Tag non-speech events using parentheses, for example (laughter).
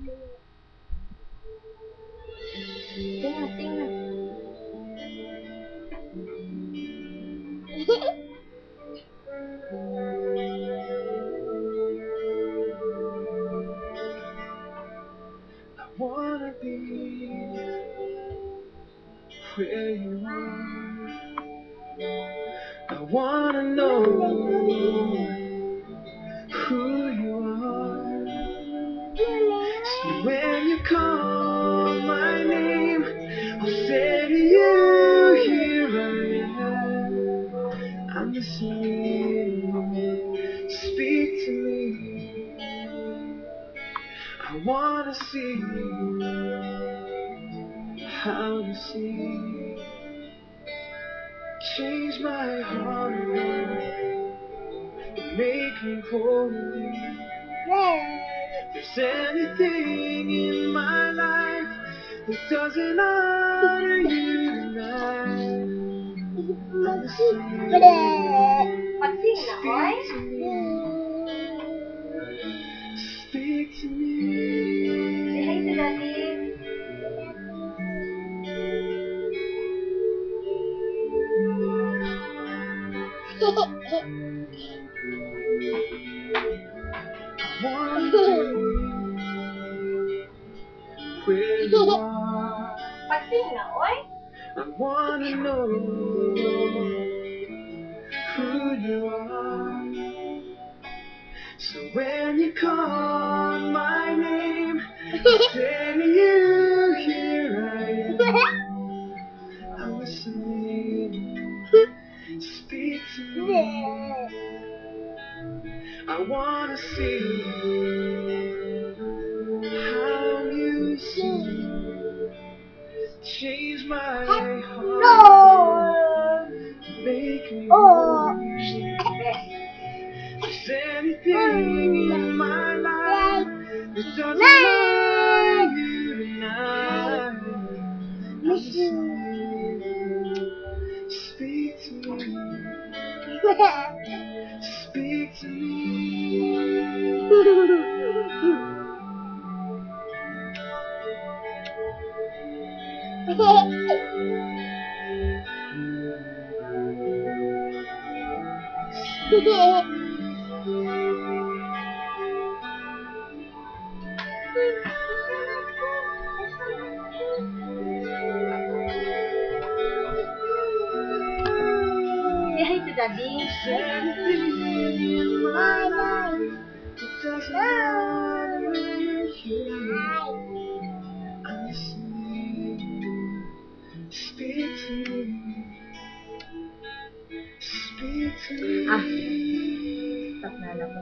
I wanna be where you are. I wanna know who. So when you call my name, I'll say to you, here I am. I'm listening. Speak to me. I wanna see how to see. Change my heart and. Make me holy. If there's anything in my life that doesn't honor you tonight, I'm listening. Pagsing na, oy. Speak to me. Speak to me. Say hi to daddy. want to where you are. Pagsing na, oy. I wanna know who you are. So when you call my name, (laughs) say you, I wanna see how you see. Change my heart. Make me Oh. whole. If anything in my life that doesn't love you tonight, I'm listening. Speak to me. (laughs) Speak to me. Daddy. Speak to me. Speak to me. Ah. Stop na lang ko.